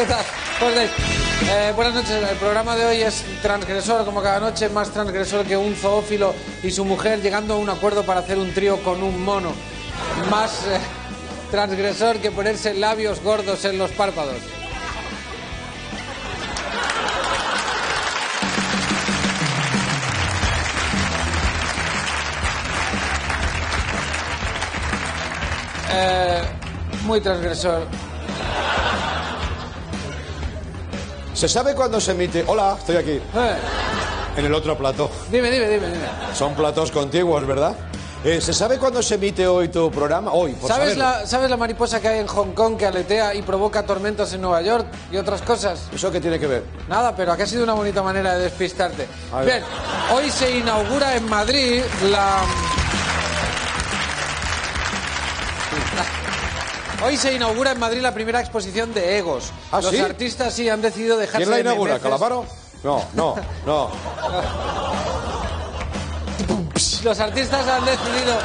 ¿Qué tal? ¿Cómo estáis? Eh, buenas noches. El programa de hoy es transgresor, como cada noche, más transgresor que un zoófilo y su mujer llegando a un acuerdo para hacer un trío con un mono. Más eh, transgresor que ponerse labios gordos en los párpados. Eh, muy transgresor. ¿Se sabe cuándo se emite? Hola, estoy aquí. Eh, En el otro plató. dime, dime, dime, dime. Son platos contiguos, ¿verdad? Eh, ¿Se sabe cuándo se emite hoy tu programa? Hoy, por ¿Sabes saberlo. la, ¿Sabes la mariposa que hay en Hong Kong que aletea y provoca tormentos en Nueva York y otras cosas? ¿Eso qué tiene que ver? Nada, pero aquí ha sido una bonita manera de despistarte. Bien, hoy se inaugura en Madrid la... Hoy se inaugura en Madrid la primera exposición de egos. ¿Ah, Los sí? artistas sí han decidido dejarse ¿Quién la de inaugura? memeces. ¿Calamaro? No, no, no. Los artistas han decidido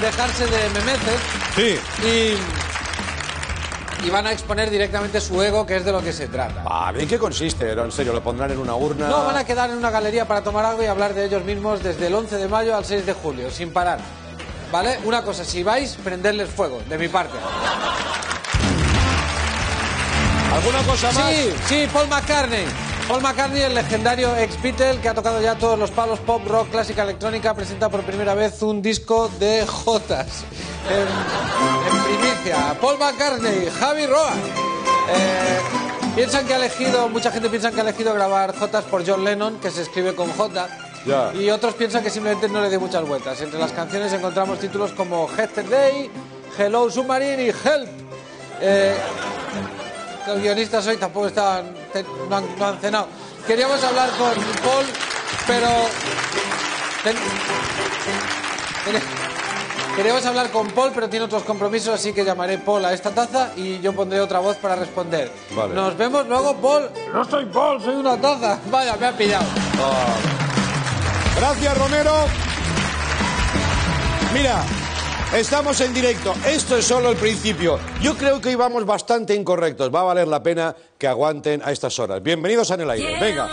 dejarse de memeces Sí. y, y van a exponer directamente su ego, que es de lo que se trata. Ah, ¿en qué consiste? En serio, ¿lo pondrán en una urna? No, van a quedar en una galería para tomar algo y hablar de ellos mismos desde el 11 de mayo al 6 de julio, sin parar. ¿Vale? Una cosa, si vais, prenderles fuego, de mi parte. ¿Alguna cosa más? Sí, sí, Paul McCartney. Paul McCartney, el legendario ex Beatle que ha tocado ya todos los palos pop, rock, clásica, electrónica, presenta por primera vez un disco de Jotas. En, en primicia. Paul McCartney, Javi Roa. Eh, piensan que ha elegido, mucha gente piensa que ha elegido grabar Jotas por John Lennon, que se escribe con J. Ya. Y otros piensan que simplemente no le dio muchas vueltas. Entre las canciones encontramos títulos como Yesterday, Hello Submarine y Help. Eh, los guionistas hoy tampoco te- no, han, no han cenado. Queríamos hablar con Paul, pero... ten- ten- Queríamos hablar con Paul, pero tiene otros compromisos, así que llamaré Paul a esta taza y yo pondré otra voz para responder. Vale. Nos vemos luego, Paul. No soy Paul, soy una taza. Vaya, me ha pillado. Gracias, Romero. Mira, estamos en directo. Esto es solo el principio. Yo creo que íbamos bastante incorrectos. Va a valer la pena que aguanten a estas horas. Bienvenidos a En el Aire. Venga.